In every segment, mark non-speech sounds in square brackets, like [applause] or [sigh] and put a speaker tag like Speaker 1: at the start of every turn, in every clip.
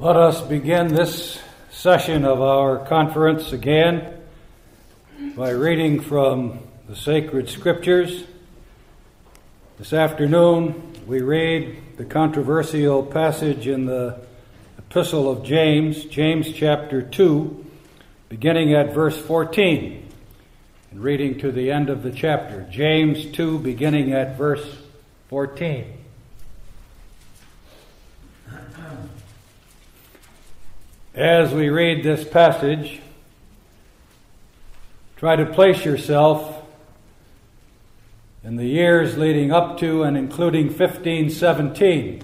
Speaker 1: Let us begin this session of our conference again by reading from the sacred scriptures. This afternoon we read the controversial passage in the Epistle of James, James chapter 2, beginning at verse 14 and reading to the end of the chapter. James 2, beginning at verse 14. As we read this passage, try to place yourself in the years leading up to and including 1517,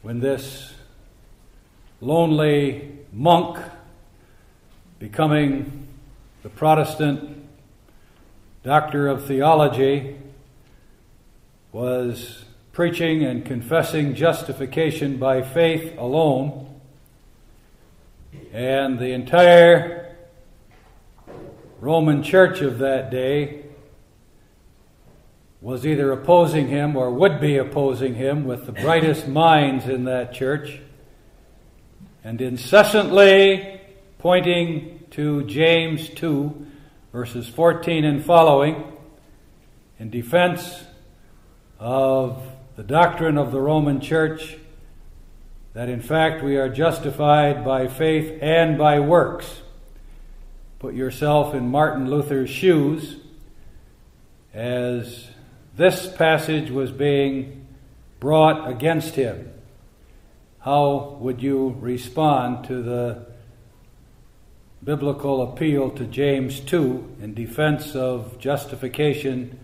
Speaker 1: when this lonely monk, becoming the Protestant doctor of theology, was preaching and confessing justification by faith alone, and the entire Roman church of that day was either opposing him or would be opposing him with the brightest minds in that church, and incessantly pointing to James 2, verses 14 and following, in defense of the doctrine of the Roman Church that in fact we are justified by faith and by works. Put yourself in Martin Luther's shoes as this passage was being brought against him. How would you respond to the biblical appeal to James 2 in defense of justification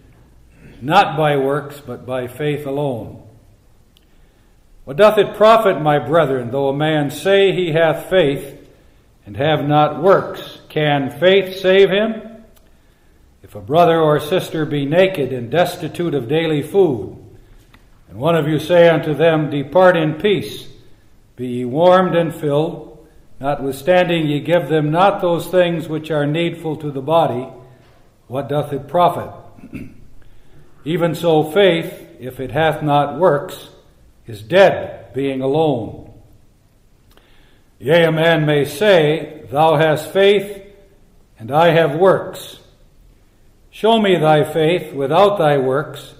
Speaker 1: not by works, but by faith alone. What doth it profit, my brethren, though a man say he hath faith and have not works? Can faith save him? If a brother or sister be naked and destitute of daily food, and one of you say unto them, Depart in peace, be ye warmed and filled, notwithstanding ye give them not those things which are needful to the body, what doth it profit? [clears throat] Even so, faith, if it hath not works, is dead, being alone. Yea, a man may say, Thou hast faith, and I have works. Show me thy faith without thy works,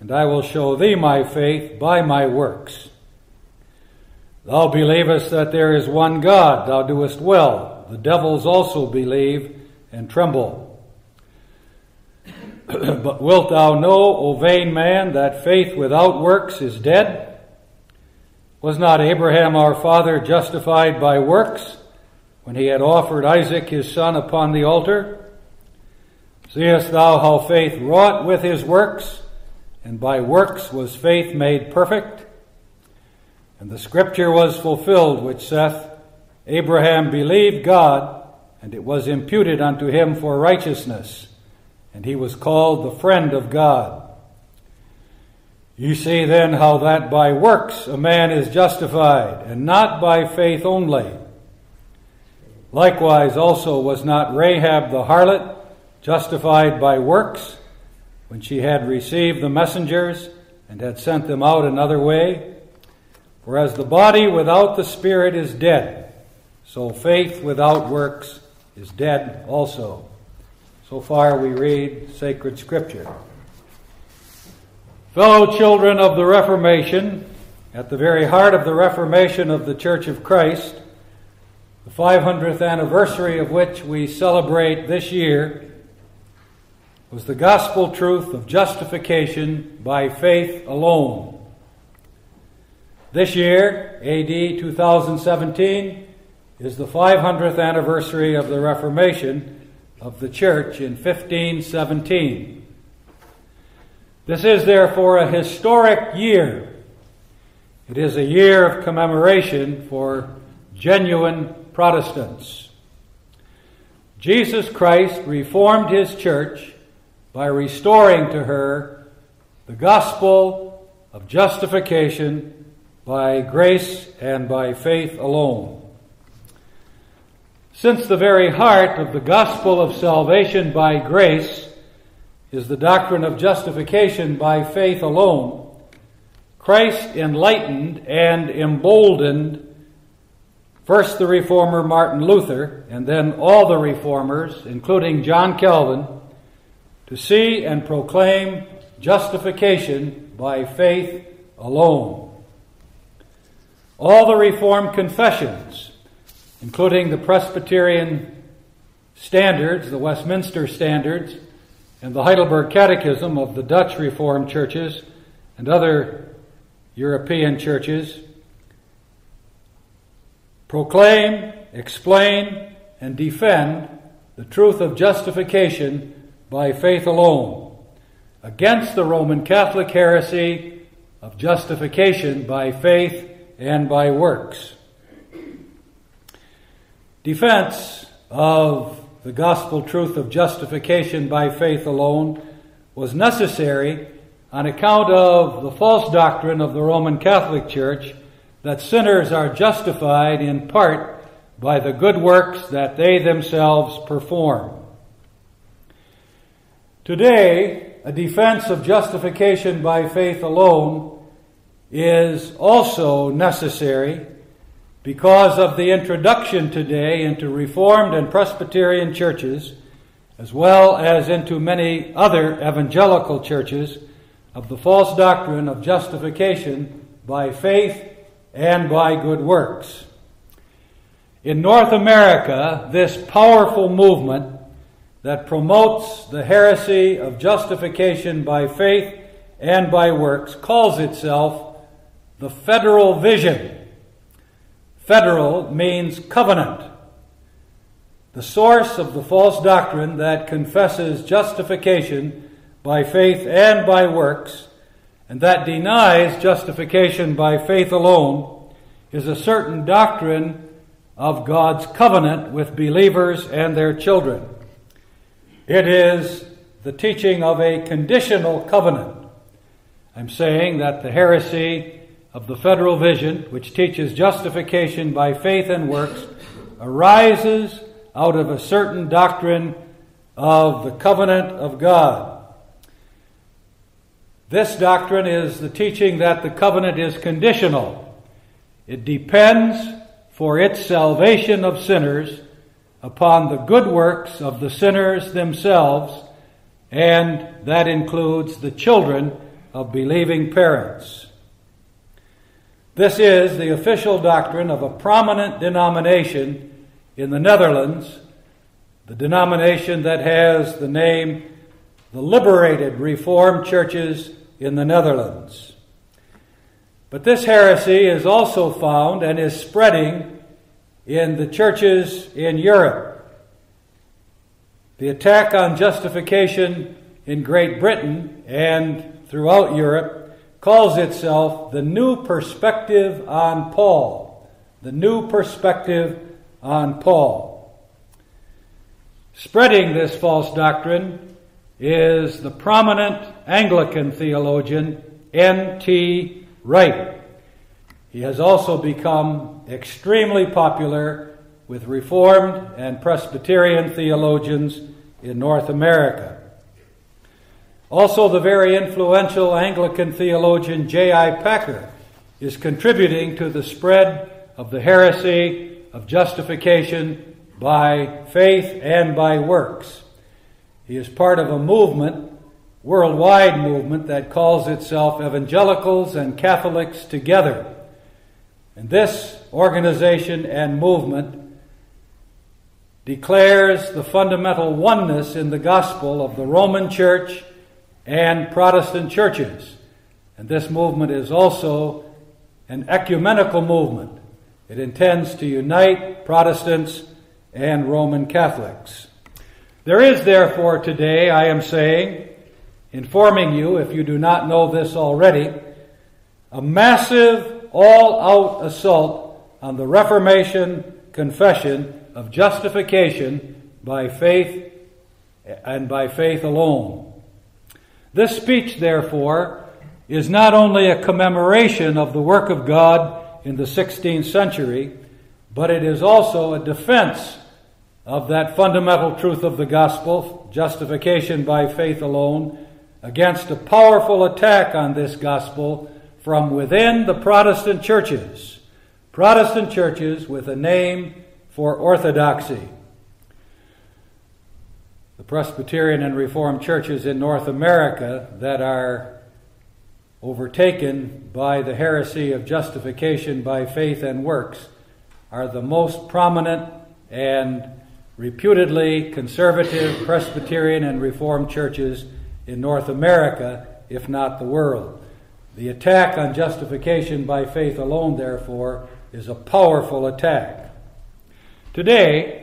Speaker 1: and I will show thee my faith by my works. Thou believest that there is one God, thou doest well. The devils also believe and tremble. [clears throat] but wilt thou know, O vain man, that faith without works is dead? Was not Abraham our father justified by works when he had offered Isaac his son upon the altar? Seest thou how faith wrought with his works, and by works was faith made perfect? And the scripture was fulfilled which saith, Abraham believed God, and it was imputed unto him for righteousness and he was called the friend of God. You see then how that by works a man is justified, and not by faith only. Likewise also was not Rahab the harlot justified by works when she had received the messengers and had sent them out another way? For as the body without the spirit is dead, so faith without works is dead also. So far, we read sacred scripture. Fellow children of the Reformation, at the very heart of the Reformation of the Church of Christ, the 500th anniversary of which we celebrate this year, was the gospel truth of justification by faith alone. This year, AD 2017, is the 500th anniversary of the Reformation of the church in 1517. This is therefore a historic year. It is a year of commemoration for genuine Protestants. Jesus Christ reformed his church by restoring to her the gospel of justification by grace and by faith alone. Since the very heart of the gospel of salvation by grace is the doctrine of justification by faith alone, Christ enlightened and emboldened first the reformer Martin Luther, and then all the reformers, including John Calvin, to see and proclaim justification by faith alone. All the Reformed confessions, including the Presbyterian standards, the Westminster standards, and the Heidelberg Catechism of the Dutch Reformed churches and other European churches, proclaim, explain, and defend the truth of justification by faith alone against the Roman Catholic heresy of justification by faith and by works. Defense of the gospel truth of justification by faith alone was necessary on account of the false doctrine of the Roman Catholic Church that sinners are justified in part by the good works that they themselves perform. Today, a defense of justification by faith alone is also necessary because of the introduction today into Reformed and Presbyterian churches, as well as into many other evangelical churches, of the false doctrine of justification by faith and by good works. In North America, this powerful movement that promotes the heresy of justification by faith and by works calls itself the Federal Vision. Federal means covenant. The source of the false doctrine that confesses justification by faith and by works and that denies justification by faith alone is a certain doctrine of God's covenant with believers and their children. It is the teaching of a conditional covenant. I'm saying that the heresy of the federal vision, which teaches justification by faith and works, arises out of a certain doctrine of the covenant of God. This doctrine is the teaching that the covenant is conditional. It depends for its salvation of sinners upon the good works of the sinners themselves, and that includes the children of believing parents. This is the official doctrine of a prominent denomination in the Netherlands, the denomination that has the name the Liberated Reformed Churches in the Netherlands. But this heresy is also found and is spreading in the churches in Europe. The attack on justification in Great Britain and throughout Europe calls itself the New Perspective on Paul. The New Perspective on Paul. Spreading this false doctrine is the prominent Anglican theologian N.T. Wright. He has also become extremely popular with Reformed and Presbyterian theologians in North America. Also, the very influential Anglican theologian J.I. Packer is contributing to the spread of the heresy of justification by faith and by works. He is part of a movement, worldwide movement, that calls itself Evangelicals and Catholics Together. And this organization and movement declares the fundamental oneness in the gospel of the Roman Church and Protestant churches. And this movement is also an ecumenical movement. It intends to unite Protestants and Roman Catholics. There is therefore today, I am saying, informing you, if you do not know this already, a massive all out assault on the Reformation confession of justification by faith and by faith alone. This speech, therefore, is not only a commemoration of the work of God in the 16th century, but it is also a defense of that fundamental truth of the gospel, justification by faith alone, against a powerful attack on this gospel from within the Protestant churches. Protestant churches with a name for orthodoxy. The Presbyterian and Reformed churches in North America that are overtaken by the heresy of justification by faith and works are the most prominent and reputedly conservative Presbyterian and Reformed churches in North America, if not the world. The attack on justification by faith alone, therefore, is a powerful attack. Today,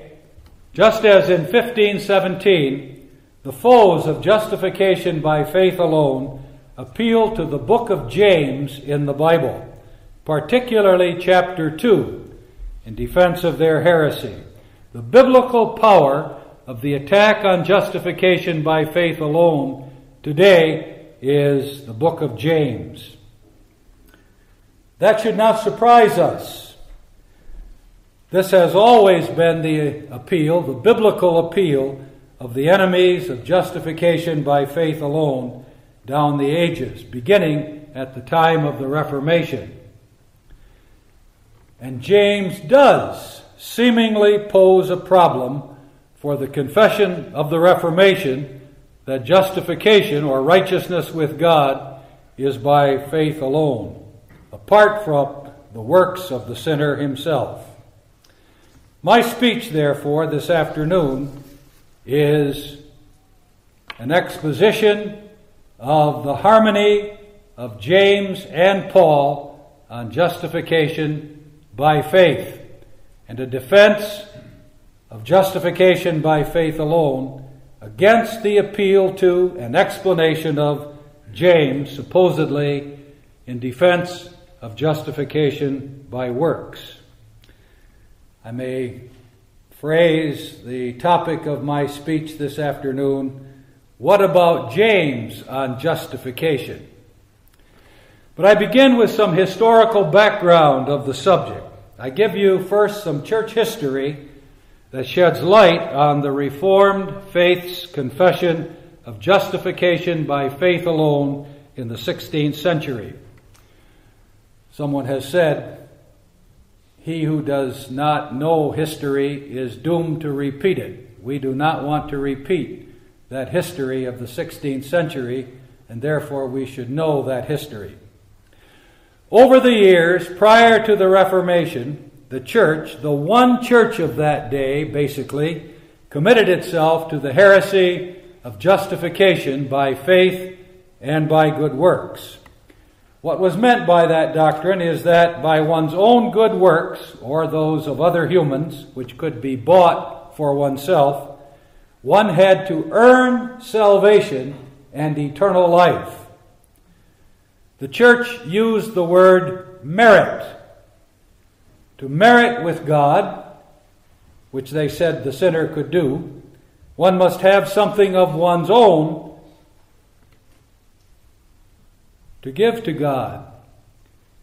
Speaker 1: just as in 1517, the foes of justification by faith alone appeal to the book of James in the Bible, particularly chapter 2, in defense of their heresy. The biblical power of the attack on justification by faith alone today is the book of James. That should not surprise us. This has always been the appeal, the biblical appeal of the enemies of justification by faith alone down the ages, beginning at the time of the Reformation. And James does seemingly pose a problem for the confession of the Reformation that justification or righteousness with God is by faith alone, apart from the works of the sinner himself. My speech, therefore, this afternoon is an exposition of the harmony of James and Paul on justification by faith and a defense of justification by faith alone against the appeal to an explanation of James, supposedly in defense of justification by works. I may phrase the topic of my speech this afternoon what about James on justification? But I begin with some historical background of the subject. I give you first some church history that sheds light on the Reformed faith's confession of justification by faith alone in the 16th century. Someone has said, He who does not know history is doomed to repeat it. We do not want to repeat that history of the 16th century, and therefore we should know that history. Over the years, prior to the Reformation, the church, the one church of that day, basically, committed itself to the heresy of justification by faith and by good works. What was meant by that doctrine is that by one's own good works, or those of other humans, which could be bought for oneself, one had to earn salvation and eternal life. The church used the word merit. To merit with God, which they said the sinner could do, one must have something of one's own to give to God.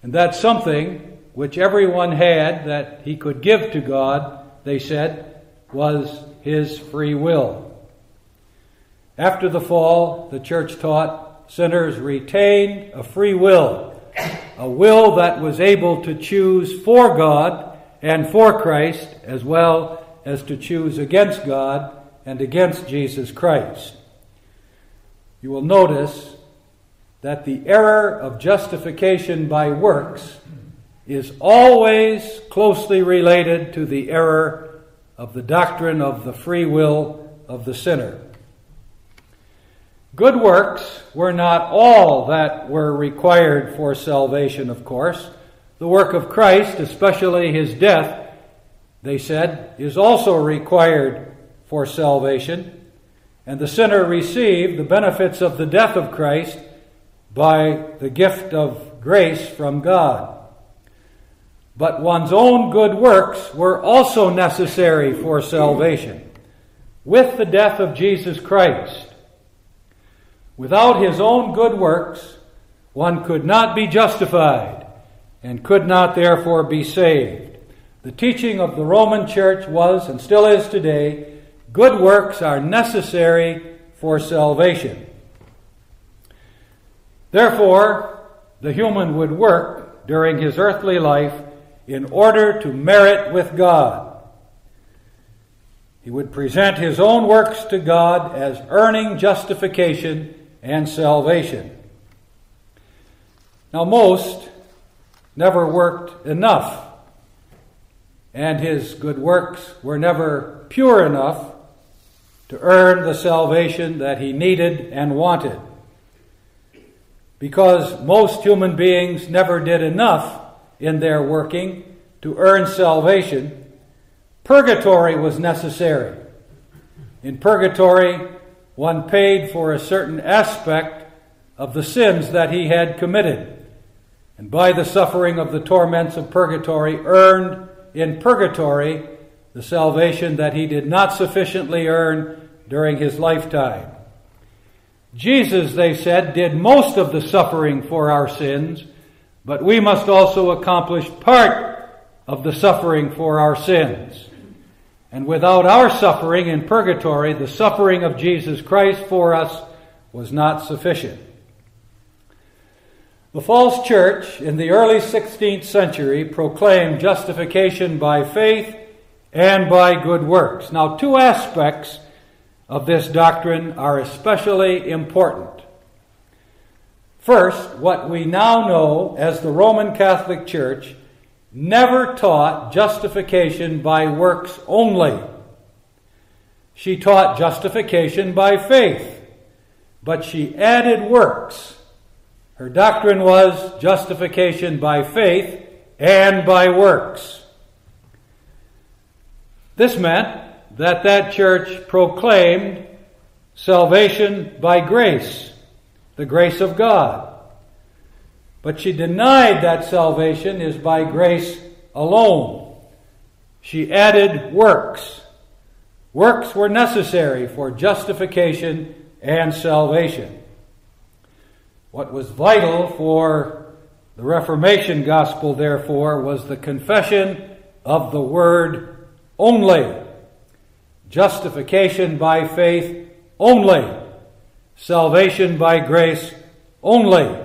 Speaker 1: And that something which everyone had that he could give to God, they said, was his free will. After the fall, the church taught sinners retained a free will, a will that was able to choose for God and for Christ, as well as to choose against God and against Jesus Christ. You will notice that the error of justification by works is always closely related to the error of the doctrine of the free will of the sinner. Good works were not all that were required for salvation, of course. The work of Christ, especially his death, they said, is also required for salvation. And the sinner received the benefits of the death of Christ by the gift of grace from God. But one's own good works were also necessary for salvation. With the death of Jesus Christ, Without his own good works, one could not be justified and could not therefore be saved. The teaching of the Roman Church was, and still is today, good works are necessary for salvation. Therefore, the human would work during his earthly life in order to merit with God. He would present his own works to God as earning justification and salvation. Now, most never worked enough, and his good works were never pure enough to earn the salvation that he needed and wanted. Because most human beings never did enough in their working to earn salvation, purgatory was necessary. In purgatory, one paid for a certain aspect of the sins that he had committed, and by the suffering of the torments of purgatory, earned in purgatory the salvation that he did not sufficiently earn during his lifetime. Jesus, they said, did most of the suffering for our sins, but we must also accomplish part of the suffering for our sins. And without our suffering in purgatory, the suffering of Jesus Christ for us was not sufficient. The false church in the early 16th century proclaimed justification by faith and by good works. Now, two aspects of this doctrine are especially important. First, what we now know as the Roman Catholic Church never taught justification by works only. She taught justification by faith, but she added works. Her doctrine was justification by faith and by works. This meant that that church proclaimed salvation by grace, the grace of God. But she denied that salvation is by grace alone. She added works. Works were necessary for justification and salvation. What was vital for the Reformation gospel, therefore, was the confession of the word only. Justification by faith only. Salvation by grace only.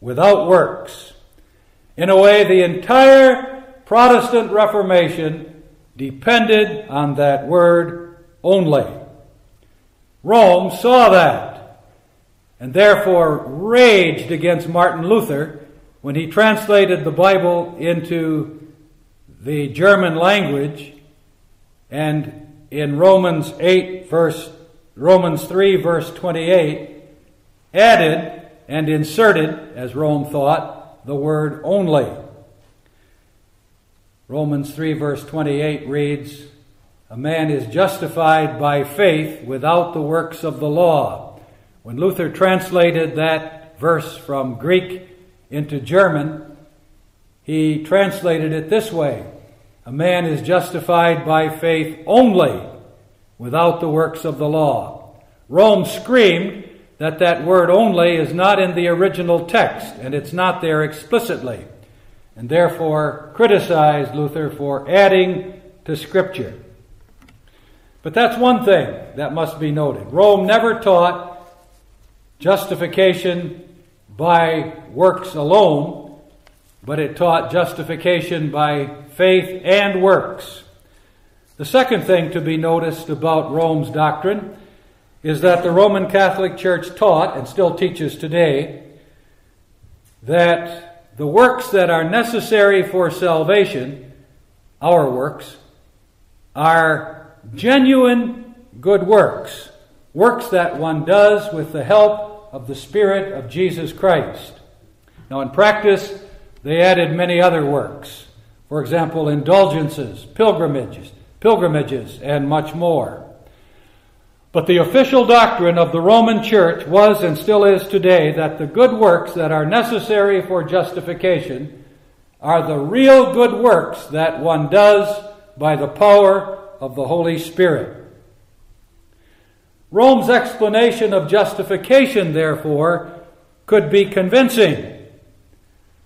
Speaker 1: Without works. In a way, the entire Protestant Reformation depended on that word only. Rome saw that and therefore raged against Martin Luther when he translated the Bible into the German language and in Romans 8 verse Romans 3 verse 28 added and inserted as Rome thought the word only. Romans 3 verse 28 reads a man is justified by faith without the works of the law. When Luther translated that verse from Greek into German, he translated it this way a man is justified by faith only without the works of the law. Rome screamed that that word only is not in the original text and it's not there explicitly, and therefore criticized Luther for adding to Scripture. But that's one thing that must be noted. Rome never taught justification by works alone but it taught justification by faith and works. The second thing to be noticed about Rome's doctrine is that the Roman Catholic Church taught, and still teaches today, that the works that are necessary for salvation, our works, are genuine good works, works that one does with the help of the Spirit of Jesus Christ. Now, in practice, they added many other works. For example, indulgences, pilgrimages, pilgrimages, and much more. But the official doctrine of the Roman Church was and still is today that the good works that are necessary for justification are the real good works that one does by the power of the Holy Spirit. Rome's explanation of justification, therefore, could be convincing.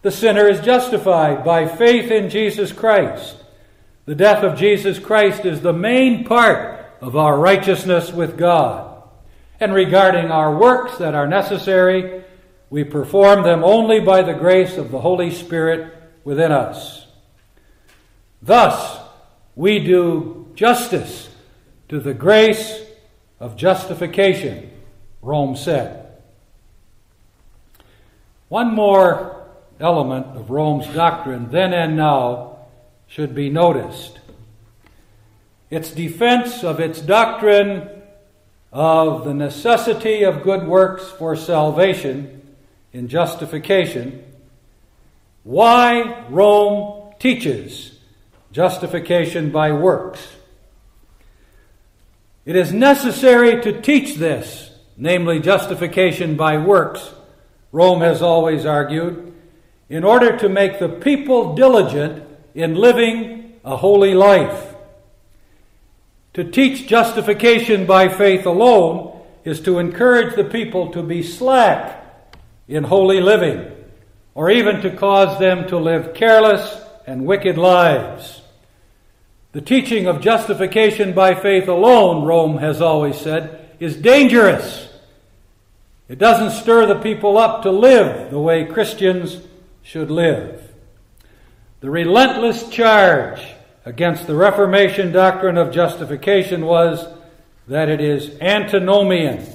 Speaker 1: The sinner is justified by faith in Jesus Christ. The death of Jesus Christ is the main part of our righteousness with God. And regarding our works that are necessary, we perform them only by the grace of the Holy Spirit within us. Thus, we do justice to the grace of justification, Rome said. One more element of Rome's doctrine, then and now, should be noticed. Its defense of its doctrine of the necessity of good works for salvation in justification, why Rome teaches justification by works. It is necessary to teach this, namely justification by works, Rome has always argued, in order to make the people diligent in living a holy life. To teach justification by faith alone is to encourage the people to be slack in holy living, or even to cause them to live careless and wicked lives. The teaching of justification by faith alone, Rome has always said, is dangerous. It doesn't stir the people up to live the way Christians should live. The relentless charge against the Reformation doctrine of justification was that it is antinomian.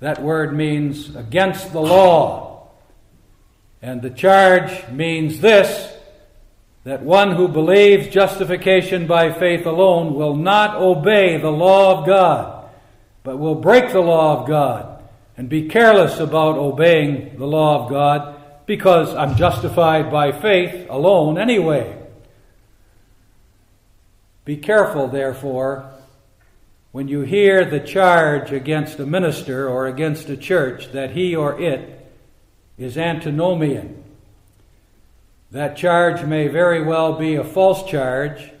Speaker 1: That word means against the law. And the charge means this that one who believes justification by faith alone will not obey the law of God, but will break the law of God and be careless about obeying the law of God because I'm justified by faith alone anyway. Be careful, therefore, when you hear the charge against a minister or against a church that he or it is antinomian. That charge may very well be a false charge,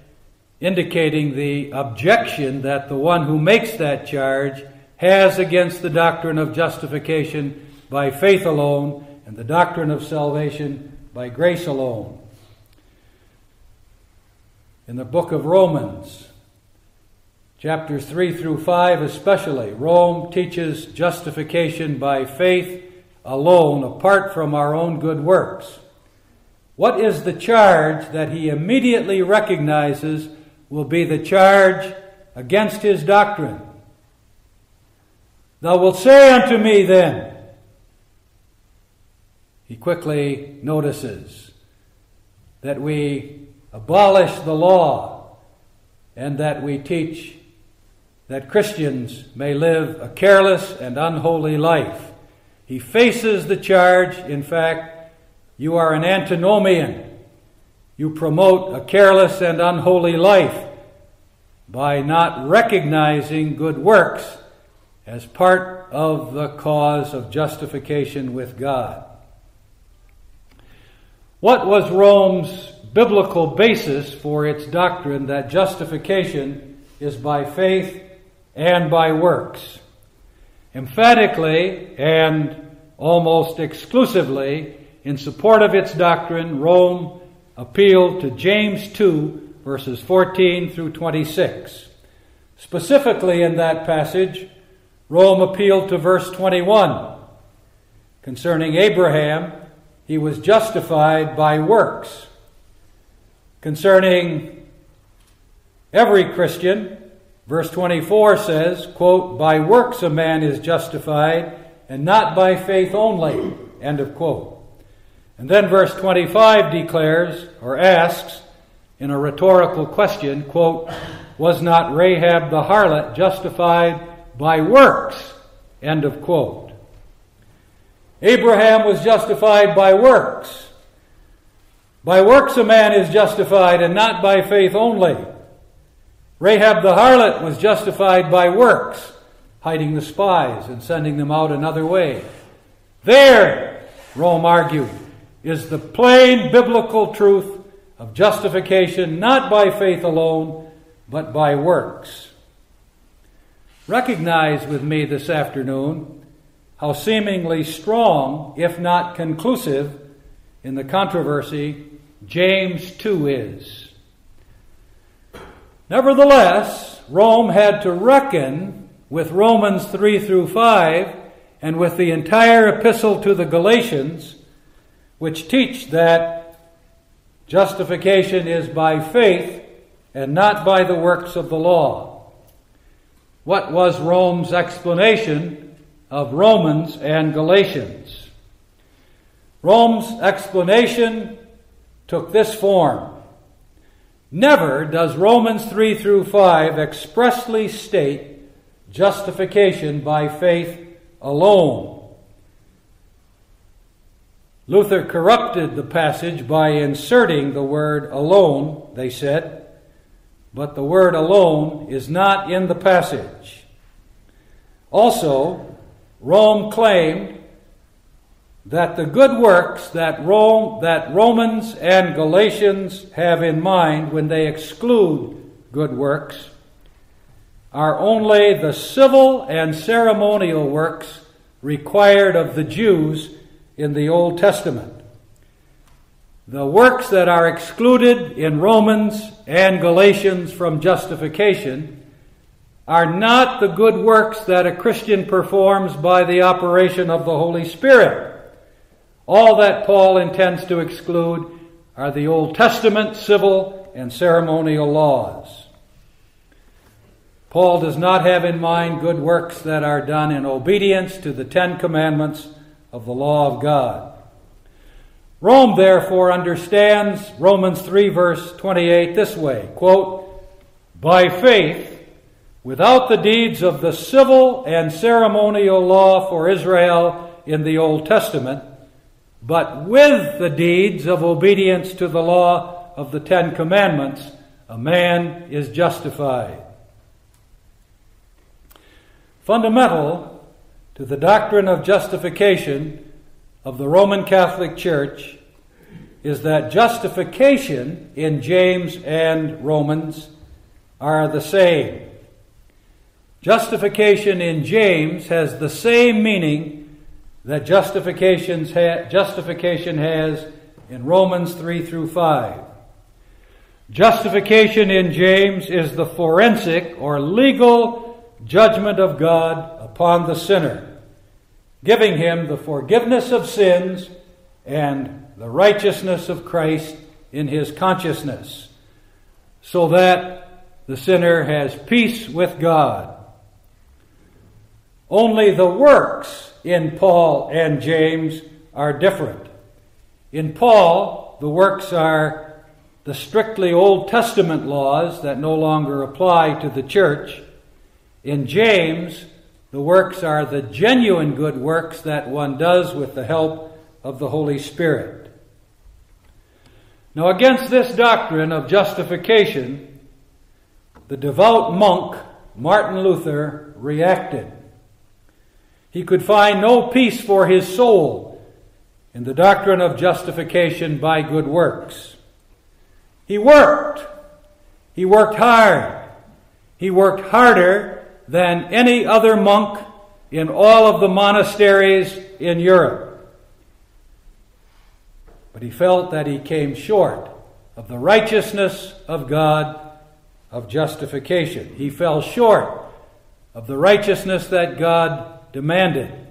Speaker 1: indicating the objection that the one who makes that charge has against the doctrine of justification by faith alone and the doctrine of salvation by grace alone in the book of Romans, chapters 3 through 5 especially, Rome teaches justification by faith alone, apart from our own good works. What is the charge that he immediately recognizes will be the charge against his doctrine? Thou wilt say unto me then, he quickly notices that we abolish the law and that we teach that Christians may live a careless and unholy life. He faces the charge, in fact, you are an antinomian. You promote a careless and unholy life by not recognizing good works as part of the cause of justification with God. What was Rome's biblical basis for its doctrine that justification is by faith and by works. Emphatically and almost exclusively in support of its doctrine, Rome appealed to James 2, verses 14 through 26. Specifically in that passage, Rome appealed to verse 21. Concerning Abraham, he was justified by works concerning every Christian. Verse 24 says, quote, By works a man is justified, and not by faith only. End of quote. And then verse 25 declares, or asks, in a rhetorical question, quote, Was not Rahab the harlot justified by works? End of quote. Abraham was justified by works. By works a man is justified, and not by faith only. Rahab the harlot was justified by works, hiding the spies and sending them out another way. There, Rome argued, is the plain biblical truth of justification not by faith alone, but by works. Recognize with me this afternoon how seemingly strong, if not conclusive, in the controversy James 2 is. Nevertheless, Rome had to reckon with Romans 3 through 5 and with the entire epistle to the Galatians, which teach that justification is by faith and not by the works of the law. What was Rome's explanation of Romans and Galatians? Rome's explanation took this form. Never does Romans 3 through 5 expressly state justification by faith alone. Luther corrupted the passage by inserting the word alone, they said, but the word alone is not in the passage. Also, Rome claimed that the good works that Rome that Romans and Galatians have in mind when they exclude good works are only the civil and ceremonial works required of the Jews in the Old Testament. The works that are excluded in Romans and Galatians from justification are not the good works that a Christian performs by the operation of the Holy Spirit. All that Paul intends to exclude are the Old Testament civil and ceremonial laws. Paul does not have in mind good works that are done in obedience to the Ten Commandments of the law of God. Rome therefore understands Romans 3 verse 28 this way, quote, by faith, without the deeds of the civil and ceremonial law for Israel in the Old Testament, but with the deeds of obedience to the law of the Ten Commandments, a man is justified. Fundamental to the doctrine of justification of the Roman Catholic Church is that justification in James and Romans are the same. Justification in James has the same meaning that justifications ha- justification has in Romans 3 through 5. Justification in James is the forensic or legal judgment of God upon the sinner, giving him the forgiveness of sins and the righteousness of Christ in his consciousness, so that the sinner has peace with God. Only the works in Paul and James are different. In Paul, the works are the strictly Old Testament laws that no longer apply to the church in James, the works are the genuine good works that one does with the help of the Holy Spirit. Now, against this doctrine of justification, the devout monk Martin Luther reacted. He could find no peace for his soul in the doctrine of justification by good works. He worked. He worked hard. He worked harder than any other monk in all of the monasteries in Europe. But he felt that he came short of the righteousness of God of justification. He fell short of the righteousness that God demanded.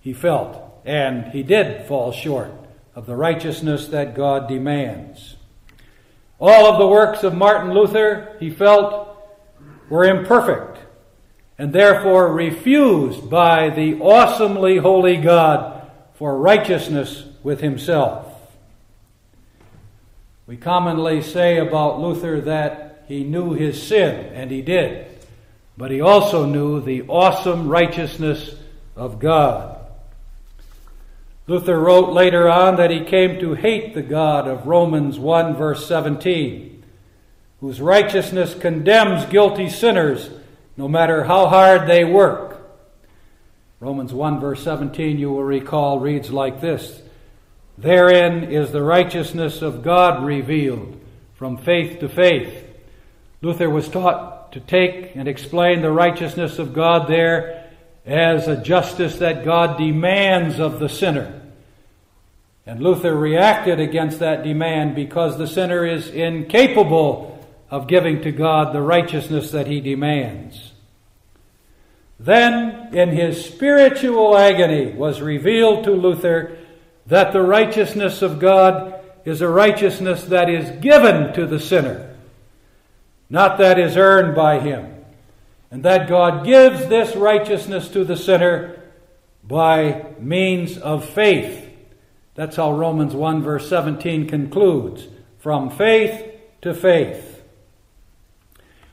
Speaker 1: He felt, and he did fall short of the righteousness that God demands. All of the works of Martin Luther, he felt, were imperfect and therefore refused by the awesomely holy God for righteousness with himself. We commonly say about Luther that he knew his sin, and he did, but he also knew the awesome righteousness of God. Luther wrote later on that he came to hate the God of Romans 1, verse 17, whose righteousness condemns guilty sinners no matter how hard they work. Romans 1, verse 17, you will recall, reads like this Therein is the righteousness of God revealed from faith to faith. Luther was taught to take and explain the righteousness of God there as a justice that God demands of the sinner. And Luther reacted against that demand because the sinner is incapable of giving to God the righteousness that he demands. then in his spiritual agony was revealed to Luther that the righteousness of God is a righteousness that is given to the sinner, not that is earned by him. And that God gives this righteousness to the sinner by means of faith. That's how Romans 1, verse 17 concludes from faith to faith.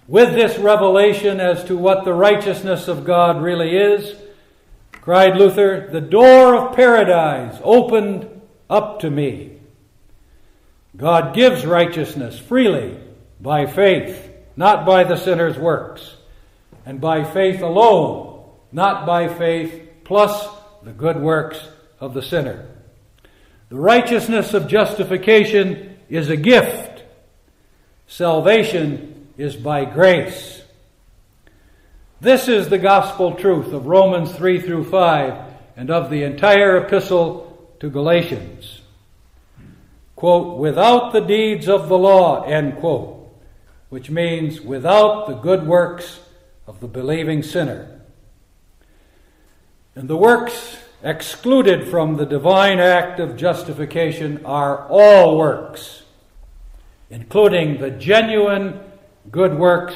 Speaker 1: With this revelation as to what the righteousness of God really is, cried Luther, the door of paradise opened up to me. God gives righteousness freely by faith, not by the sinner's works, and by faith alone, not by faith plus the good works of the sinner. The righteousness of justification is a gift. Salvation is by grace. This is the gospel truth of Romans 3 through 5 and of the entire epistle to Galatians. Quote, without the deeds of the law, end quote, which means without the good works of the believing sinner. And the works excluded from the divine act of justification are all works, including the genuine good works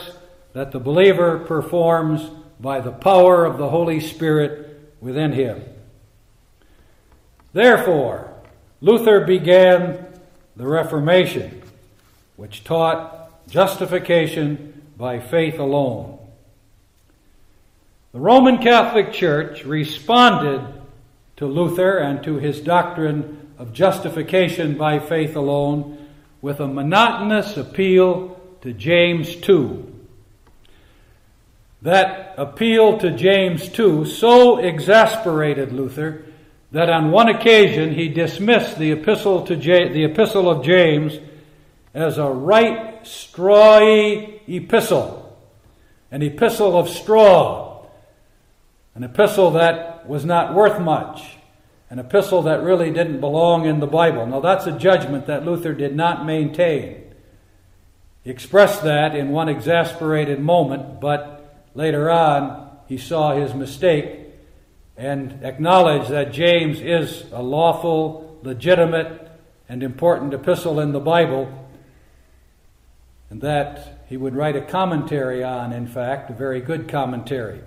Speaker 1: that the believer performs by the power of the Holy Spirit within him. Therefore, Luther began the Reformation, which taught justification by faith alone. The Roman Catholic Church responded to Luther and to his doctrine of justification by faith alone with a monotonous appeal to James 2. That appeal to James 2 so exasperated Luther that on one occasion he dismissed the epistle, to J- the epistle of James as a right strawy epistle, an epistle of straw, an epistle that was not worth much, an epistle that really didn't belong in the Bible. Now that's a judgment that Luther did not maintain. He expressed that in one exasperated moment, but later on he saw his mistake and acknowledged that James is a lawful, legitimate, and important epistle in the Bible, and that he would write a commentary on, in fact, a very good commentary.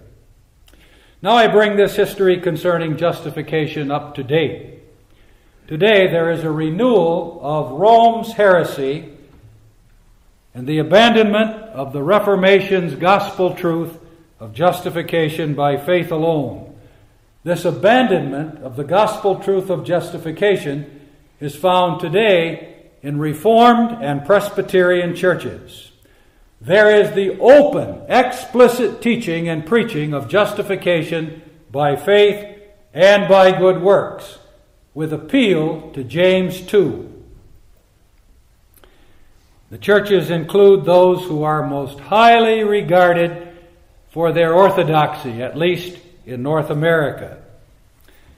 Speaker 1: Now I bring this history concerning justification up to date. Today there is a renewal of Rome's heresy and the abandonment of the Reformation's gospel truth of justification by faith alone. This abandonment of the gospel truth of justification is found today in Reformed and Presbyterian churches. There is the open, explicit teaching and preaching of justification by faith and by good works, with appeal to James 2. The churches include those who are most highly regarded for their orthodoxy, at least in North America.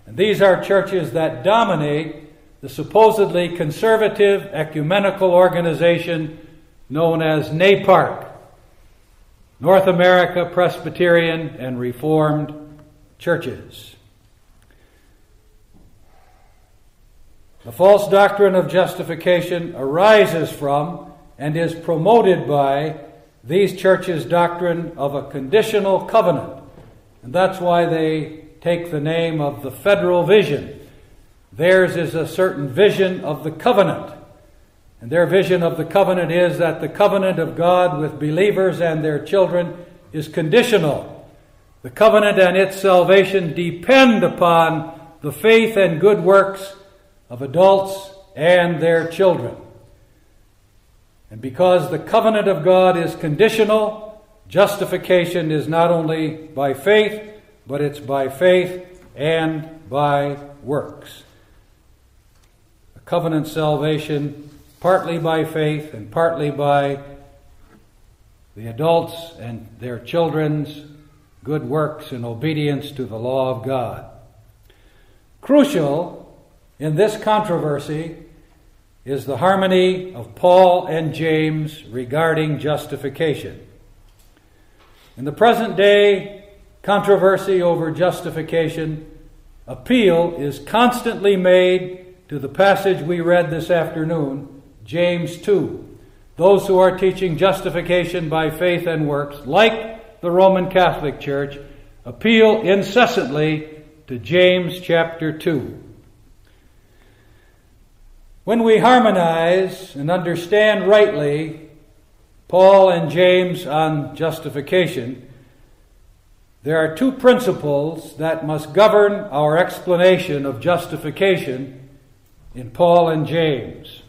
Speaker 1: And these are churches that dominate the supposedly conservative ecumenical organization known as NAPARC, North America Presbyterian and Reformed Churches. The false doctrine of justification arises from and is promoted by these churches' doctrine of a conditional covenant. And that's why they take the name of the federal vision. Theirs is a certain vision of the covenant. And their vision of the covenant is that the covenant of God with believers and their children is conditional. The covenant and its salvation depend upon the faith and good works of adults and their children. And because the covenant of God is conditional, justification is not only by faith, but it's by faith and by works. Covenant salvation, partly by faith and partly by the adults and their children's good works and obedience to the law of God. Crucial in this controversy is the harmony of Paul and James regarding justification. In the present day controversy over justification, appeal is constantly made to the passage we read this afternoon, James 2. Those who are teaching justification by faith and works, like the Roman Catholic Church, appeal incessantly to James chapter 2. When we harmonize and understand rightly Paul and James on justification, there are two principles that must govern our explanation of justification in Paul and James.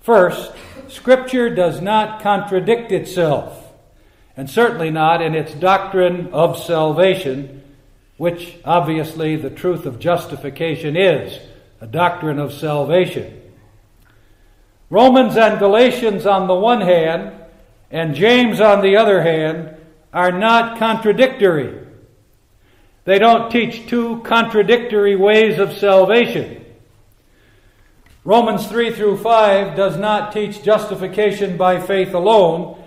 Speaker 1: First, Scripture does not contradict itself, and certainly not in its doctrine of salvation, which obviously the truth of justification is a doctrine of salvation. Romans and Galatians on the one hand, and James on the other hand, are not contradictory. They don't teach two contradictory ways of salvation. Romans 3 through 5 does not teach justification by faith alone,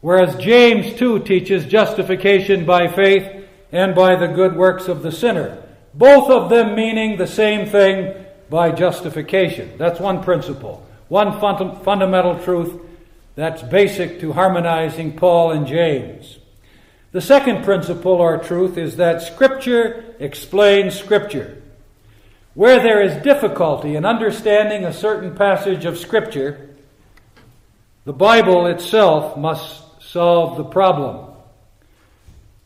Speaker 1: whereas James 2 teaches justification by faith and by the good works of the sinner. Both of them meaning the same thing by justification. That's one principle, one fund- fundamental truth that's basic to harmonizing Paul and James. The second principle or truth is that Scripture explains Scripture. Where there is difficulty in understanding a certain passage of Scripture, the Bible itself must solve the problem.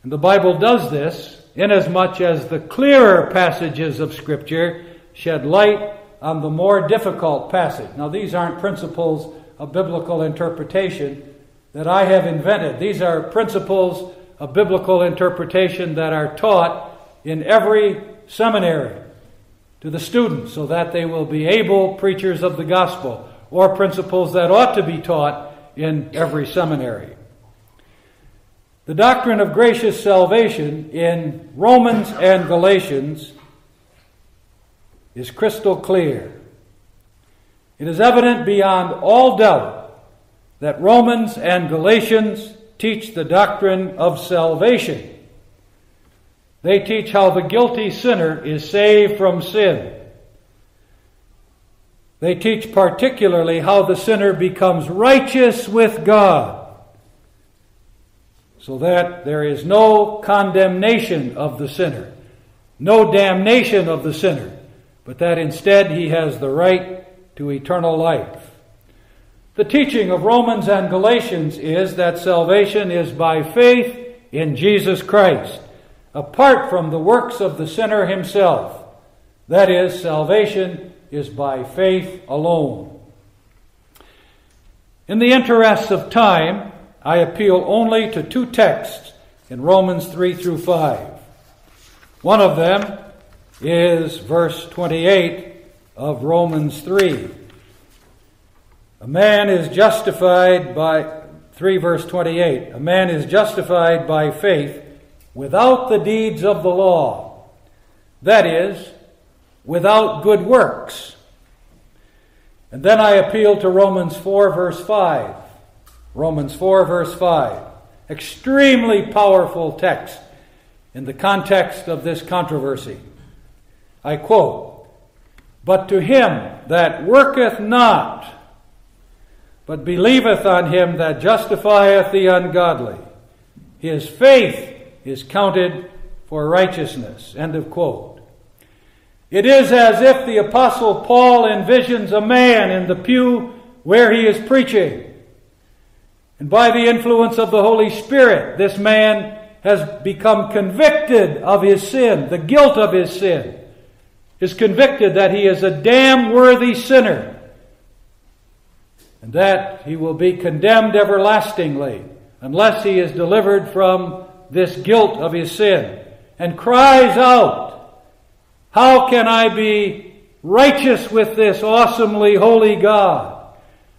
Speaker 1: And the Bible does this inasmuch as the clearer passages of Scripture shed light on the more difficult passage. Now, these aren't principles of biblical interpretation that I have invented. These are principles of biblical interpretation that are taught in every seminary to the students so that they will be able preachers of the gospel, or principles that ought to be taught in every seminary. The doctrine of gracious salvation in Romans and Galatians is crystal clear. It is evident beyond all doubt that Romans and Galatians teach the doctrine of salvation. They teach how the guilty sinner is saved from sin. They teach particularly how the sinner becomes righteous with God, so that there is no condemnation of the sinner, no damnation of the sinner but that instead he has the right to eternal life. The teaching of Romans and Galatians is that salvation is by faith in Jesus Christ, apart from the works of the sinner himself. That is, salvation is by faith alone. In the interests of time, I appeal only to two texts in Romans 3 through 5. One of them is verse 28 of Romans 3. A man is justified by, 3 verse 28, a man is justified by faith without the deeds of the law. That is, without good works. And then I appeal to Romans 4 verse 5. Romans 4 verse 5. Extremely powerful text in the context of this controversy. I quote, But to him that worketh not, but believeth on him that justifieth the ungodly, his faith is counted for righteousness. End of quote. It is as if the Apostle Paul envisions a man in the pew where he is preaching. And by the influence of the Holy Spirit, this man has become convicted of his sin, the guilt of his sin is convicted that he is a damn worthy sinner and that he will be condemned everlastingly unless he is delivered from this guilt of his sin and cries out, How can I be righteous with this awesomely holy God?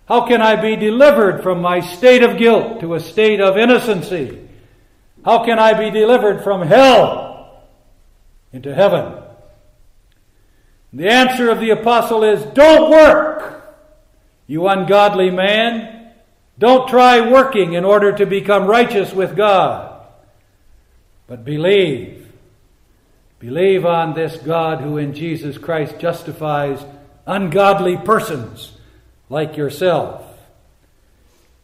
Speaker 1: How can I be delivered from my state of guilt to a state of innocency? How can I be delivered from hell into heaven? The answer of the apostle is don't work, you ungodly man. Don't try working in order to become righteous with God. But believe. Believe on this God who in Jesus Christ justifies ungodly persons like yourself.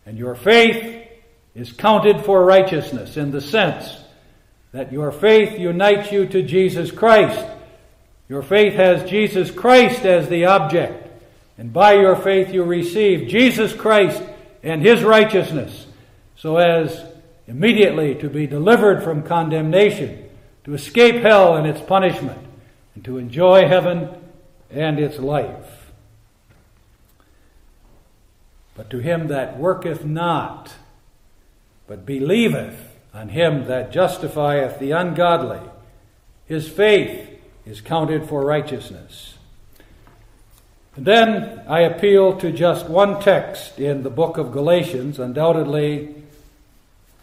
Speaker 1: And your faith is counted for righteousness in the sense that your faith unites you to Jesus Christ. Your faith has Jesus Christ as the object. And by your faith you receive Jesus Christ and his righteousness so as immediately to be delivered from condemnation, to escape hell and its punishment, and to enjoy heaven and its life. But to him that worketh not, but believeth on him that justifieth the ungodly, his faith is counted for righteousness. And then I appeal to just one text in the book of Galatians, undoubtedly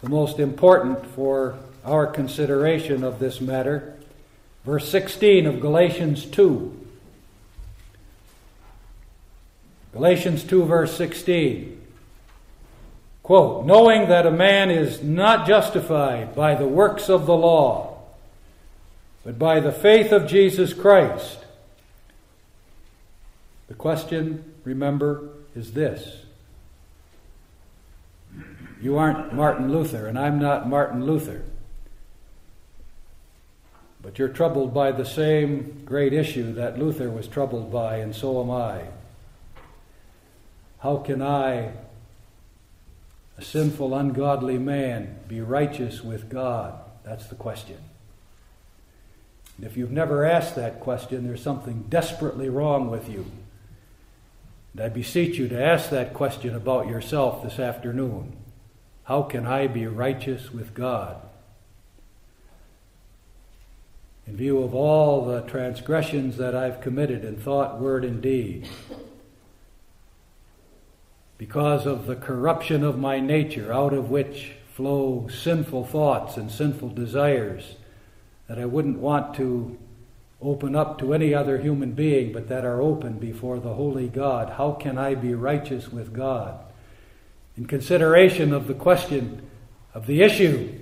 Speaker 1: the most important for our consideration of this matter. Verse 16 of Galatians 2. Galatians 2, verse 16. Quote, knowing that a man is not justified by the works of the law, but by the faith of Jesus Christ. The question, remember, is this You aren't Martin Luther, and I'm not Martin Luther. But you're troubled by the same great issue that Luther was troubled by, and so am I. How can I, a sinful, ungodly man, be righteous with God? That's the question. And if you've never asked that question, there's something desperately wrong with you. And I beseech you to ask that question about yourself this afternoon. How can I be righteous with God? In view of all the transgressions that I've committed in thought, word, and deed, because of the corruption of my nature, out of which flow sinful thoughts and sinful desires that I wouldn't want to open up to any other human being, but that are open before the holy God. How can I be righteous with God? In consideration of the question of the issue,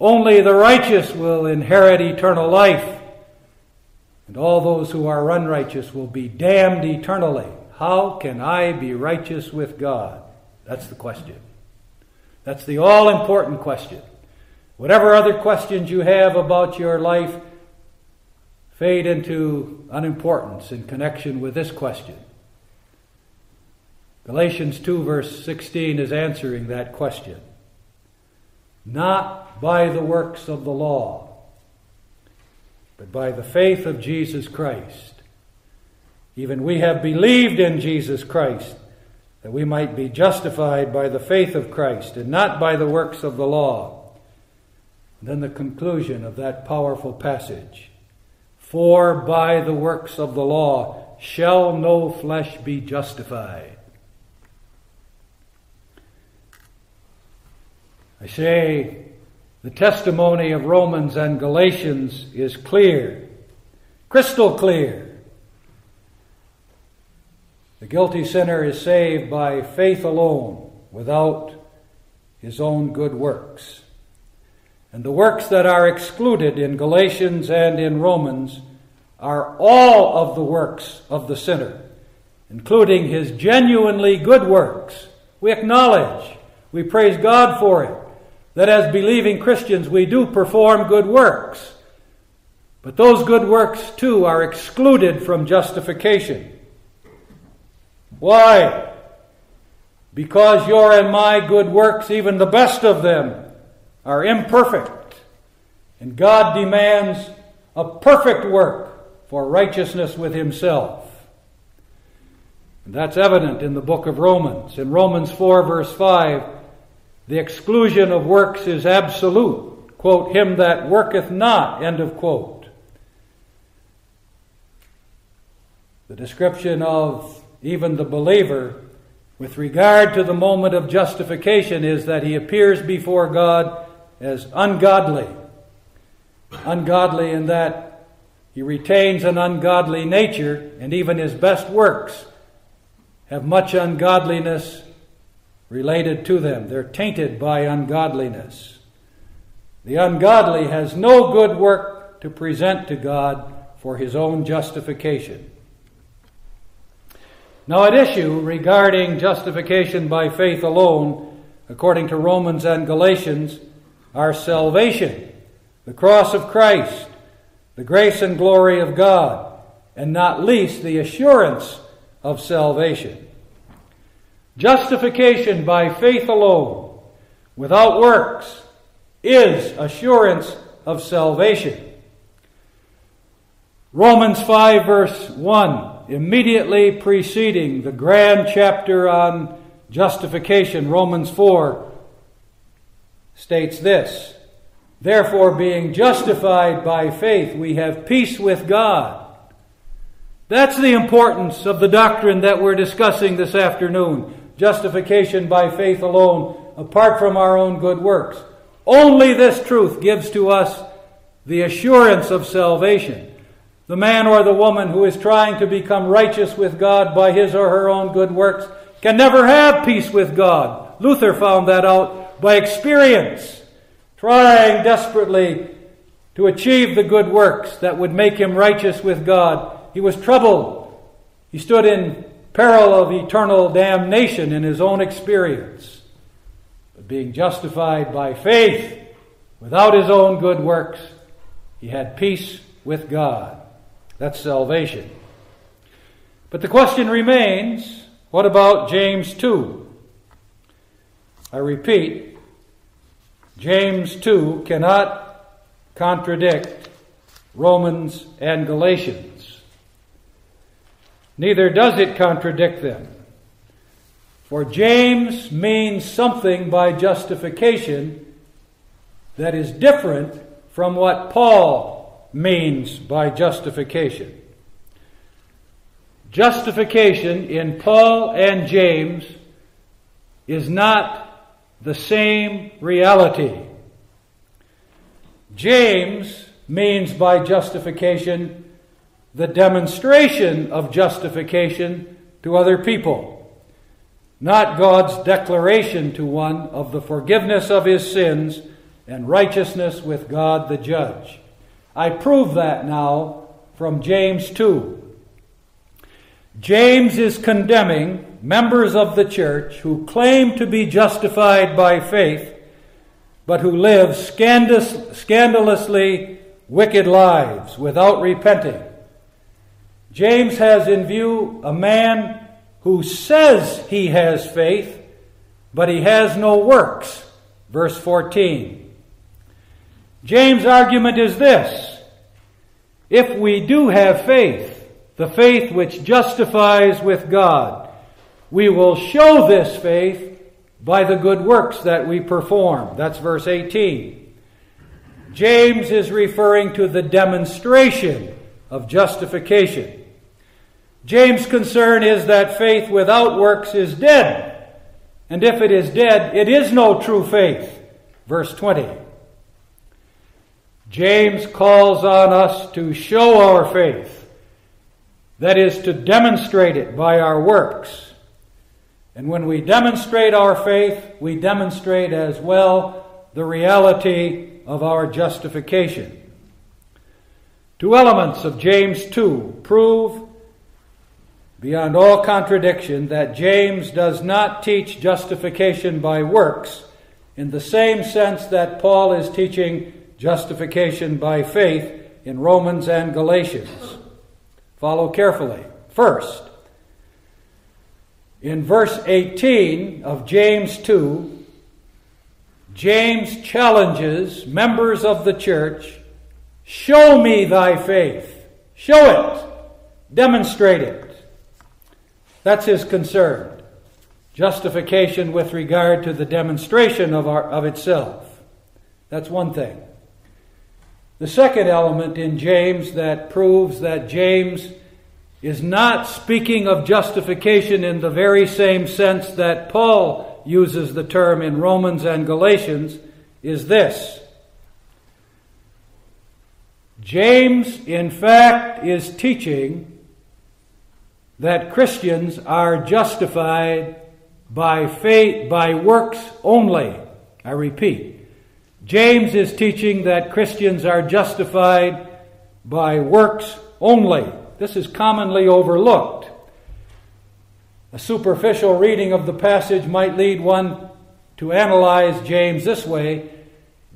Speaker 1: only the righteous will inherit eternal life, and all those who are unrighteous will be damned eternally. How can I be righteous with God? That's the question. That's the all important question. Whatever other questions you have about your life fade into unimportance in connection with this question. Galatians 2, verse 16, is answering that question. Not by the works of the law, but by the faith of Jesus Christ. Even we have believed in Jesus Christ, that we might be justified by the faith of Christ and not by the works of the law. And then the conclusion of that powerful passage For by the works of the law shall no flesh be justified. I say the testimony of Romans and Galatians is clear, crystal clear. The guilty sinner is saved by faith alone, without his own good works. And the works that are excluded in Galatians and in Romans are all of the works of the sinner, including his genuinely good works. We acknowledge, we praise God for it, that as believing Christians we do perform good works. But those good works, too, are excluded from justification. Why? Because your and my good works, even the best of them, are imperfect. And God demands a perfect work for righteousness with Himself. And that's evident in the book of Romans. In Romans 4, verse 5, the exclusion of works is absolute. Quote, him that worketh not, end of quote. The description of even the believer, with regard to the moment of justification, is that he appears before God as ungodly. Ungodly in that he retains an ungodly nature, and even his best works have much ungodliness related to them. They're tainted by ungodliness. The ungodly has no good work to present to God for his own justification. Now, at issue regarding justification by faith alone, according to Romans and Galatians, are salvation, the cross of Christ, the grace and glory of God, and not least the assurance of salvation. Justification by faith alone, without works, is assurance of salvation. Romans 5, verse 1 immediately preceding the grand chapter on justification, Romans 4, states this Therefore, being justified by faith, we have peace with God. That's the importance of the doctrine that we're discussing this afternoon justification by faith alone, apart from our own good works. Only this truth gives to us the assurance of salvation. The man or the woman who is trying to become righteous with God by his or her own good works can never have peace with God. Luther found that out by experience, trying desperately to achieve the good works that would make him righteous with God. He was troubled. He stood in peril of eternal damnation in his own experience. But being justified by faith without his own good works, he had peace with God. That's salvation. But the question remains what about James 2? I repeat, James 2 cannot contradict Romans and Galatians. Neither does it contradict them. For James means something by justification that is different from what Paul means by justification. Justification in Paul and James is not the same reality. James means by justification the demonstration of justification to other people, not God's declaration to one of the forgiveness of his sins and righteousness with God the judge. I prove that now from James 2. James is condemning members of the church who claim to be justified by faith, but who live scandalously wicked lives without repenting. James has in view a man who says he has faith, but he has no works. Verse 14. James' argument is this If we do have faith, the faith which justifies with God, we will show this faith by the good works that we perform. That's verse 18. James is referring to the demonstration of justification. James' concern is that faith without works is dead. And if it is dead, it is no true faith. Verse 20. James calls on us to show our faith, that is, to demonstrate it by our works. And when we demonstrate our faith, we demonstrate as well the reality of our justification. Two elements of James 2 prove beyond all contradiction that James does not teach justification by works in the same sense that Paul is teaching justification by faith in Romans and Galatians. Follow carefully. First, in verse 18 of James 2, James challenges members of the church show me thy faith. Show it. Demonstrate it. That's his concern. Justification with regard to the demonstration of, our, of itself. That's one thing. The second element in James that proves that James is not speaking of justification in the very same sense that Paul uses the term in Romans and Galatians is this. James, in fact, is teaching that Christians are justified by faith, by works only. I repeat, James is teaching that Christians are justified by works only. This is commonly overlooked. A superficial reading of the passage might lead one to analyze James this way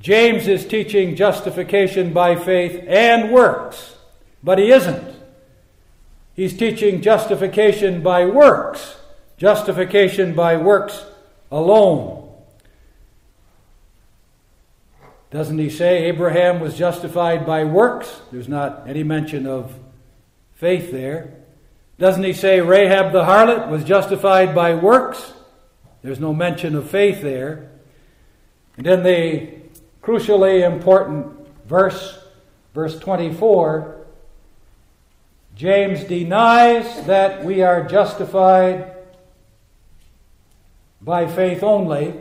Speaker 1: James is teaching justification by faith and works, but he isn't. He's teaching justification by works, justification by works alone. Doesn't he say Abraham was justified by works? There's not any mention of faith there. Doesn't he say Rahab the harlot was justified by works? There's no mention of faith there. And then the crucially important verse, verse 24, James denies that we are justified by faith only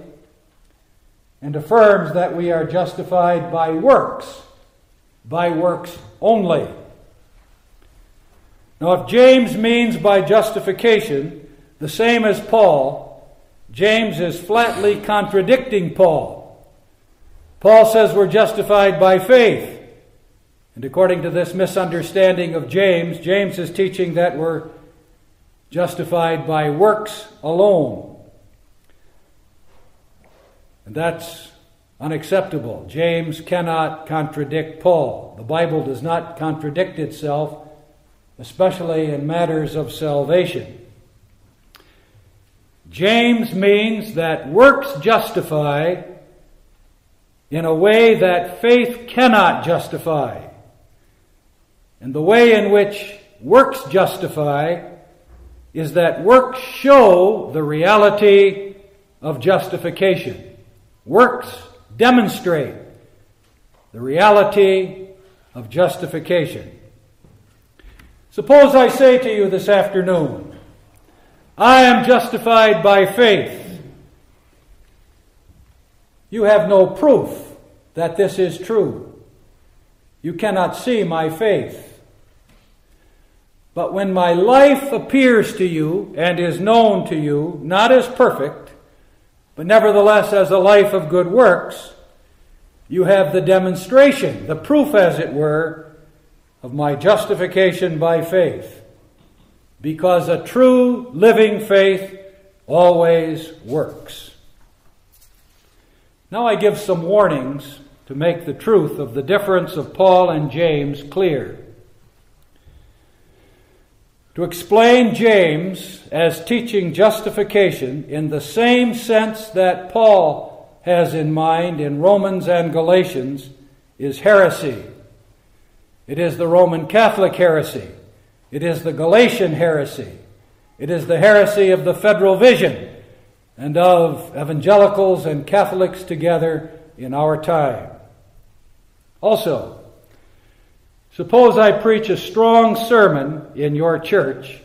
Speaker 1: and affirms that we are justified by works, by works only. Now, if James means by justification the same as Paul, James is flatly contradicting Paul. Paul says we're justified by faith. And according to this misunderstanding of James, James is teaching that we're justified by works alone. And that's unacceptable. James cannot contradict Paul. The Bible does not contradict itself, especially in matters of salvation. James means that works justify in a way that faith cannot justify. And the way in which works justify is that works show the reality of justification. Works demonstrate the reality of justification. Suppose I say to you this afternoon, I am justified by faith. You have no proof that this is true. You cannot see my faith. But when my life appears to you and is known to you, not as perfect, but nevertheless as a life of good works, you have the demonstration, the proof, as it were, of my justification by faith. Because a true living faith always works. Now I give some warnings to make the truth of the difference of Paul and James clear. To explain James as teaching justification in the same sense that Paul has in mind in Romans and Galatians is heresy. It is the Roman Catholic heresy. It is the Galatian heresy. It is the heresy of the Federal Vision and of evangelicals and Catholics together in our time. Also, Suppose I preach a strong sermon in your church,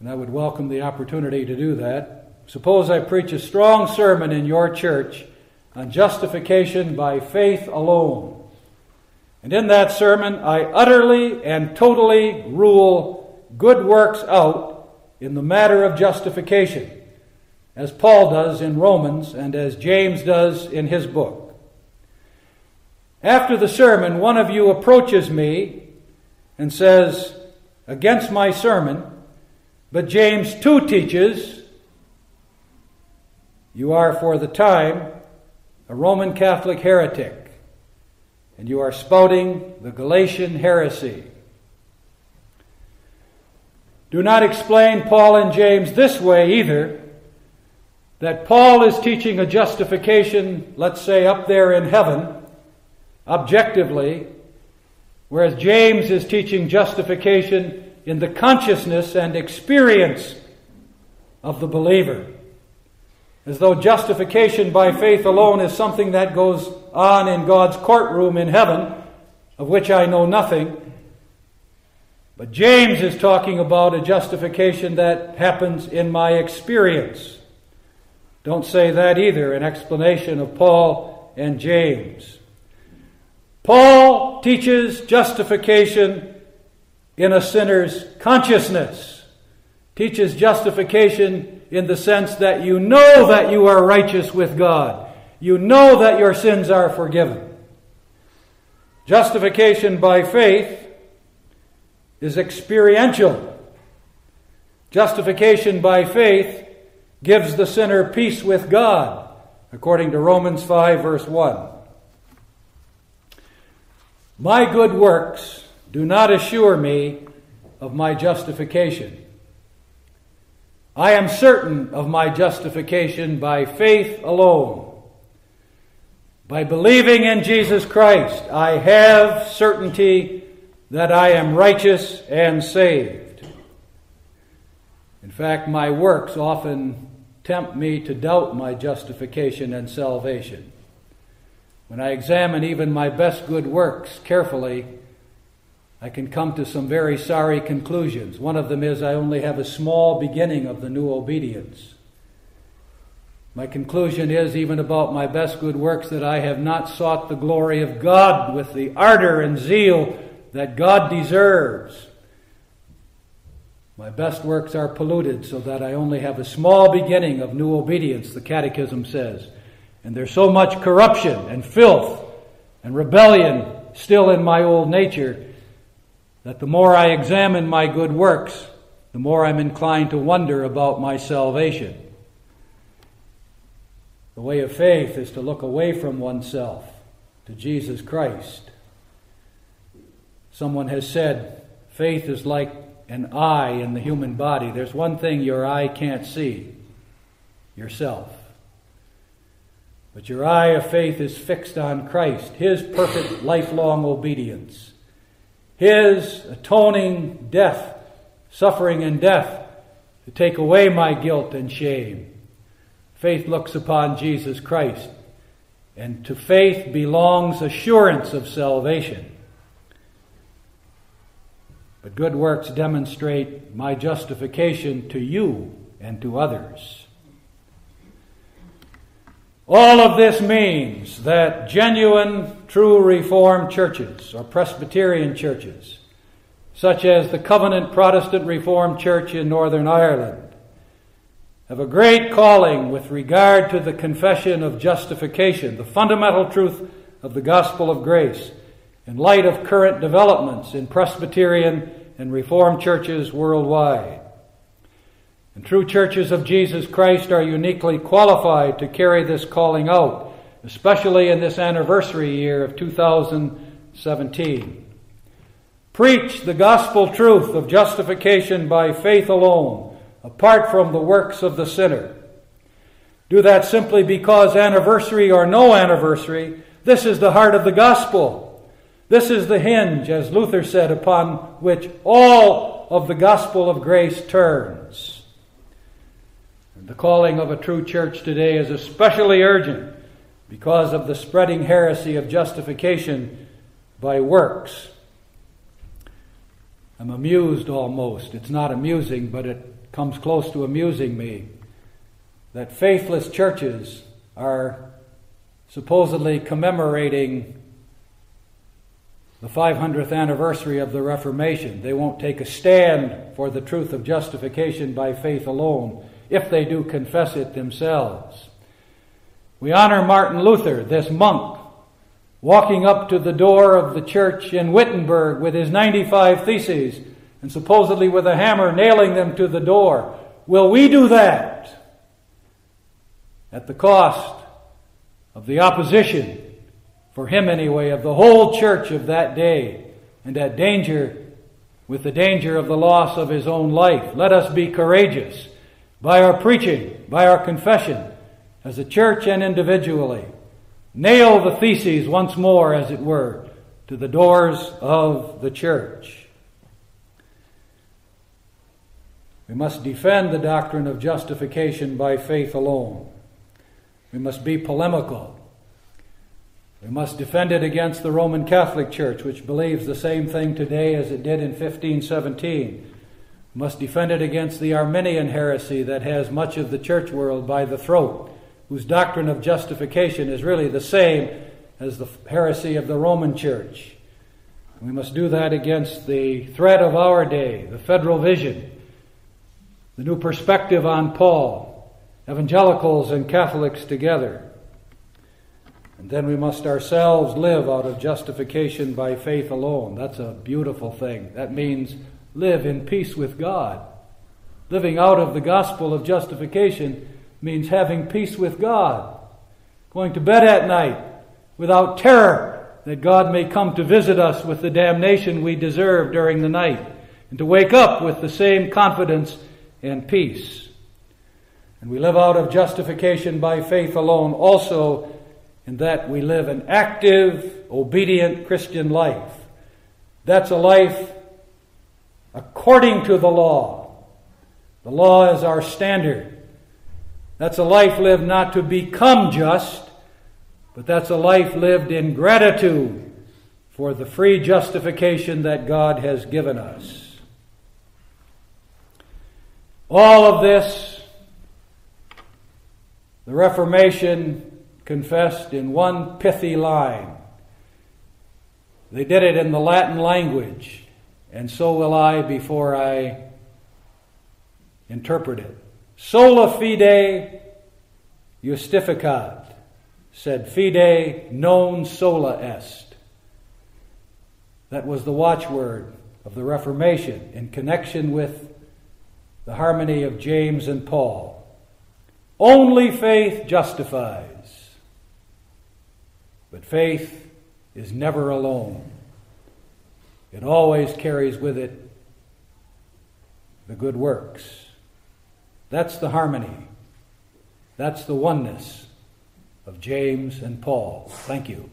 Speaker 1: and I would welcome the opportunity to do that. Suppose I preach a strong sermon in your church on justification by faith alone. And in that sermon, I utterly and totally rule good works out in the matter of justification, as Paul does in Romans and as James does in his book. After the sermon, one of you approaches me and says, against my sermon, but James 2 teaches, you are for the time a Roman Catholic heretic, and you are spouting the Galatian heresy. Do not explain Paul and James this way either that Paul is teaching a justification, let's say, up there in heaven objectively, whereas James is teaching justification in the consciousness and experience of the believer. As though justification by faith alone is something that goes on in God's courtroom in heaven, of which I know nothing. But James is talking about a justification that happens in my experience. Don't say that either, an explanation of Paul and James. Paul teaches justification in a sinner's consciousness, teaches justification in the sense that you know that you are righteous with God. You know that your sins are forgiven. Justification by faith is experiential. Justification by faith gives the sinner peace with God, according to Romans 5, verse 1. My good works do not assure me of my justification. I am certain of my justification by faith alone. By believing in Jesus Christ, I have certainty that I am righteous and saved. In fact, my works often tempt me to doubt my justification and salvation. When I examine even my best good works carefully, I can come to some very sorry conclusions. One of them is I only have a small beginning of the new obedience. My conclusion is, even about my best good works, that I have not sought the glory of God with the ardor and zeal that God deserves. My best works are polluted so that I only have a small beginning of new obedience, the Catechism says. And there's so much corruption and filth and rebellion still in my old nature that the more I examine my good works, the more I'm inclined to wonder about my salvation. The way of faith is to look away from oneself to Jesus Christ. Someone has said, faith is like an eye in the human body. There's one thing your eye can't see yourself. But your eye of faith is fixed on Christ, His perfect lifelong obedience. His atoning death, suffering and death to take away my guilt and shame. Faith looks upon Jesus Christ, and to faith belongs assurance of salvation. But good works demonstrate my justification to you and to others. All of this means that genuine, true Reformed churches or Presbyterian churches, such as the Covenant Protestant Reformed Church in Northern Ireland, have a great calling with regard to the confession of justification, the fundamental truth of the gospel of grace, in light of current developments in Presbyterian and Reformed churches worldwide. And true churches of Jesus Christ are uniquely qualified to carry this calling out, especially in this anniversary year of 2017. Preach the gospel truth of justification by faith alone, apart from the works of the sinner. Do that simply because, anniversary or no anniversary, this is the heart of the gospel. This is the hinge, as Luther said, upon which all of the gospel of grace turns. The calling of a true church today is especially urgent because of the spreading heresy of justification by works. I'm amused almost. It's not amusing, but it comes close to amusing me that faithless churches are supposedly commemorating the 500th anniversary of the Reformation. They won't take a stand for the truth of justification by faith alone if they do confess it themselves. We honor Martin Luther, this monk, walking up to the door of the church in Wittenberg with his 95 theses and supposedly with a hammer nailing them to the door. Will we do that? At the cost of the opposition, for him anyway, of the whole church of that day, and at danger, with the danger of the loss of his own life. Let us be courageous by our preaching, by our confession, as a church and individually. Nail the theses once more, as it were, to the doors of the church. We must defend the doctrine of justification by faith alone. We must be polemical. We must defend it against the Roman Catholic Church, which believes the same thing today as it did in 1517 must defend it against the Arminian heresy that has much of the church world by the throat, whose doctrine of justification is really the same as the heresy of the Roman church. We must do that against the threat of our day, the federal vision, the new perspective on Paul, evangelicals and Catholics together. And then we must ourselves live out of justification by faith alone. That's a beautiful thing. That means live in peace with God. Living out of the gospel of justification means having peace with God. Going to bed at night without terror that God may come to visit us with the damnation we deserve during the night, and to wake up with the same confidence and peace. And we live out of justification by faith alone also in that we live an active, obedient Christian life. That's a life according to the law. The law is our standard. That's a life lived not to become just, but that's a life lived in gratitude for the free justification that God has given us. All of this, the Reformation confessed in one pithy line. They did it in the Latin language, and so will I before I interpret it. Sola fide justificat sed fide non sola est. That was the watchword of the Reformation in connection with the harmony of James and Paul. Only faith justifies, but faith is never alone. It always carries with it the good works. That's the harmony. That's the oneness of James and Paul. Thank you.